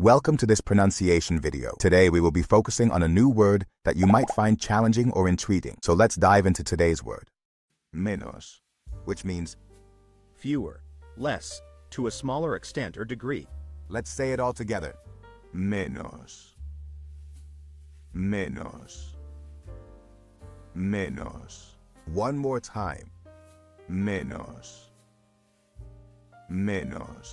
Welcome to this pronunciation video. Today we will be focusing on a new word that you might find challenging or intriguing. So let's dive into today's word. Menos, which means fewer, less, to a smaller extent or degree. Let's say it all together. Menos. Menos. Menos. One more time. Menos. Menos.